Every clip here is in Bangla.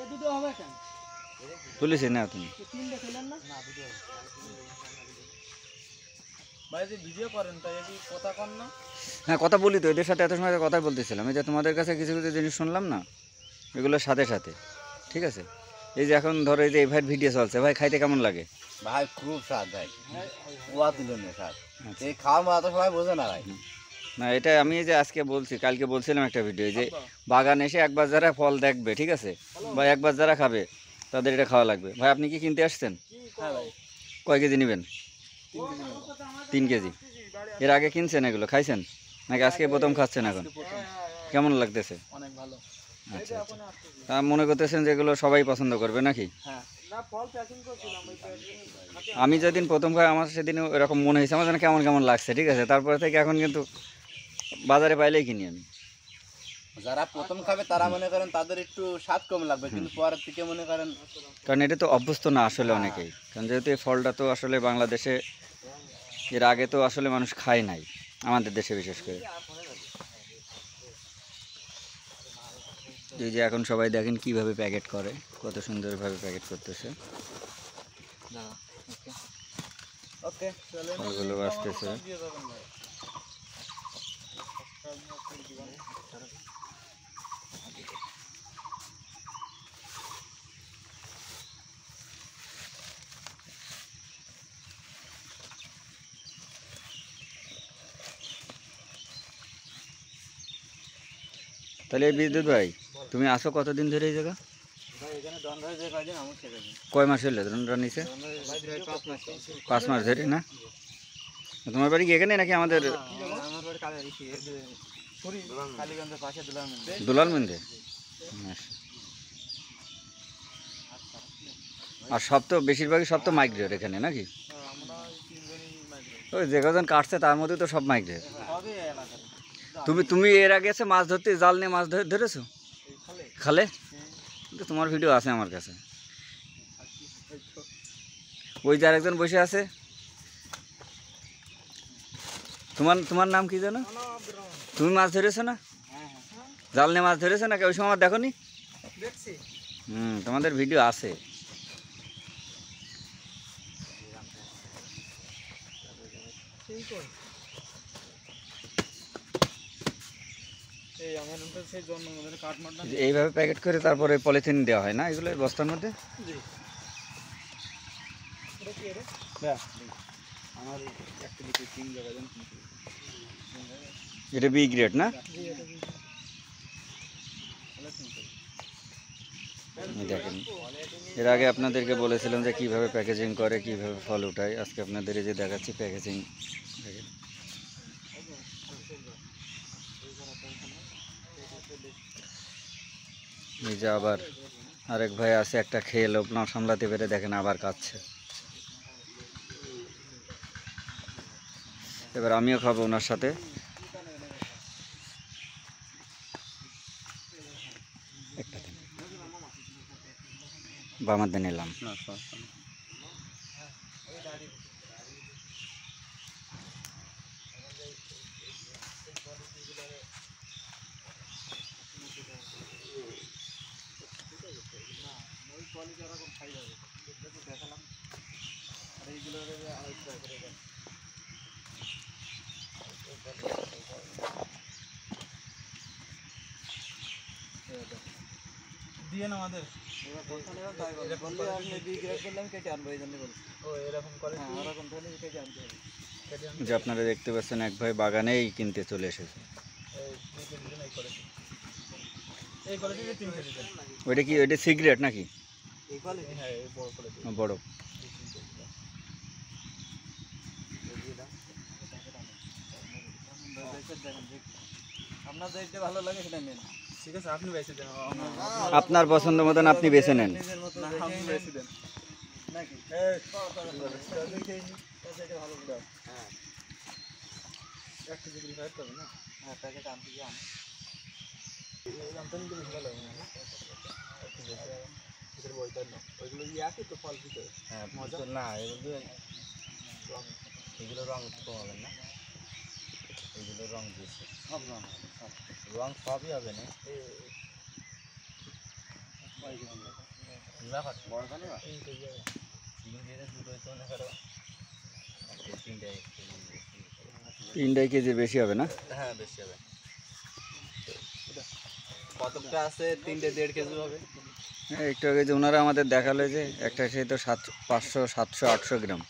এ দুটো হবে কেন? তুলেছি না তুমি। এ খেলেন না? ভাই যে ভিডিও করেন তাই কি কথা কন না? হ্যাঁ কথা বলি তো এদের সাথে এত সময় কথাই বলতেছিলাম। এই যে তোমাদের কাছে কিছু কিছু জিনিস শুনলাম না এগুলোর সাথে সাথে ঠিক আছে? এই যে এখন ধরো এই যে এই ভাইয়ের ভিডিও চলছে ভাই খাইতে কেমন লাগে? ভাই খুব স্বাদ ভাই। ওয়া তুলনীয় স্বাদ। এই খাওয়ার মতো তো সবাই বোঝে না ভাই। না এটা আমি যে আজকে বলছি কালকে বলছিলাম একটা ভিডিও যে বাগান এসে একবার যারা ফল দেখবে ঠিক আছে? বা একবার যারা খাবে তাদের এটা খাওয়া লাগবে। ভাই আপনি কি কিনতে আসছেন? হ্যাঁ কয় কেজি নেবেন? তিন কেজি। এর আগে কিনছেন এগুলো? খাইছেন? নাকি আজকে প্রথম খাচ্ছেন এখন? কেমন লাগতেছে? অনেক ভালো। আচ্ছা আচ্ছা। তা মনে করতেছেন যে এগুলো সবাই পছন্দ করবে নাকি? হ্যাঁ। আমি যেদিন প্রথম খাই আমার সেদিন এরকম মনে হয়েছে আমার যেন কেমন কেমন লাগছে ঠিক আছে? তারপরে থেকে এখন কিন্তু বাজারে পাইলেই কিনি আমি। যারা প্রথম খাবে তারা মনে করেন তাদের একটু স্বাদ কম লাগবে কিন্তু পরের থেকে মনে করেন কারণ এটা তো অভ্যস্ত না আসলে অনেকেই। কারণ যেহেতু এই ফলটা তো আসলে বাংলাদেশে এর আগে তো আসলে মানুষ খায় নাই আমাদের দেশে বিশেষ করে। এই যে এখন সবাই দেখেন কীভাবে প্যাকেট করে কত সুন্দরভাবে প্যাকেট করতেছে। ওকে। ফলগুলো আসতেছে। তাহলে এই বিদ্যুৎ ভাই তুমি আসো কতদিন ধরে এই জায়গা? কয় মাস হলো ধরুন নিচে পাঁচ মাস ধরে না? তোমার বাড়ি এখানে নাকি আমাদের? দুলাল মন্দির। আর সব তো বেশিরভাগই সব তো মাইগ্রেট এখানে নাকি? মাইগ্রেট ওই যে কজন কাটছে তার মধ্যে তো সব মাইগ্রেট তুমি তুমি এর আগে এসে মাছ ধরতে জাল নিয়ে মাছ ধরে ধরেছো? খালে? তোমার ভিডিও আছে আমার কাছে। ওই যে আরেকজন বসে আছে। তোমার তোমার নাম কি জানো তুমি মাছ ধরেছো না? জাল নিয়ে মাছ ধরেছো না ওই সময় আমার দেখো নি হুম তোমাদের ভিডিও আছে। সেই কই এই আমার তো সেই জন্ম মধ্যে কাঠ মাঠ না এই যে এইভাবে প্যাকেট করে তারপরে পলিথিন দেওয়া হয় না? এগুলো বস্তার মধ্যে? এটা বি গ্রেড না। দেখেন। এর আগে আপনাদেরকে বলেছিলাম যে কীভাবে প্যাকেজিং করে কীভাবে ফল উঠায়। আজকে আপনাদের এই যে দেখাচ্ছি প্যাকেজিং যে আবার আরেক ভাই আছে, একটা খেয়ে লোভ না সামলাতে পেরে দেখেন আবার কাচ্ছে এবার আমিও খাব ওনার সাথে। বামাতে নিলাম। দিয়ে না আমাদের ও এরকম করে যে আপনারা দেখতে পাচ্ছেন এক ভাই বাগানেই কিনতে চলে এসেছে। এই দুই কেজি দেন এই কলেজে এই কলেজে যে তিন কেজি দেন ওইটা কি ওইটা সিগারেট নাকি? হ্যাঁ এই বড় আপনার যেটা ভালো লাগে সেটা নেন। ঠিক আছে আপনি বেশি দেন। আপনার পছন্দ মতন আপনি বেছে নেন। নিজের মতো আপনি বেশি দেন। নাকি? হ্যাঁ। হবে বইটা না। ওইগুলো কি একই তো ফল ভিতরে হ্যাঁ মজা। না এগুলো এগুলো রং কমাবেন না। এগুলো রং দিয়েছে। সব রঙ রং সবই হবে না। ব্যাপার বড় কানে তিনটাই কেজি বেশি হবে না? হ্যাঁ বেশি হবে। কতটা আছে? তিনটে দেড় কেজি হবে। একটু আগে যে ওনারা আমাদের দেখাল যে একটা সেই তো সাতশো পাঁচশো সাতশো আটশো গ্রাম।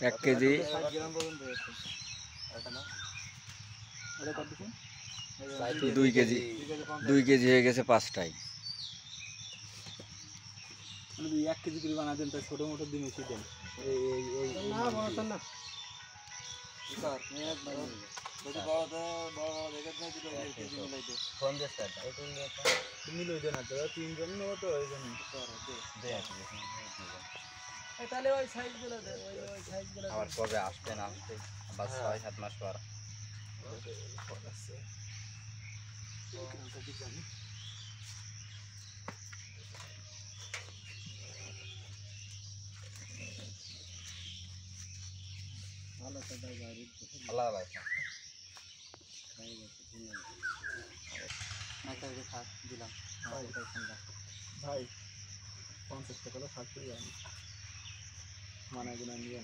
এক কেজি। দুই কেজি। দুই কেজি হয়ে গেছে পাঁচটায় মানে এক কেজি করে বানা দেন তাই ছোটো মোটো দেন এই না বড় বড় যদি বড় তো বড় বড় দেখে দুটো কেজি মিলাইতে। ফোন দিয়ে স্যার তুমি লই দেন না তো তিনজন নেব তো ওই জন্য। আছে। তাহলে ওই সাইজগুলো দে ওই ওই সাইজগুলো আবার কবে আসবে না আসবে? আবার ছয় সাত মাস পর। আল্লাহ ভাই একটা যে খাট দিলাম ভাই পঞ্চাশ টাকা ষাট করে মানে গুণা নিয়ে